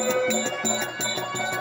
Música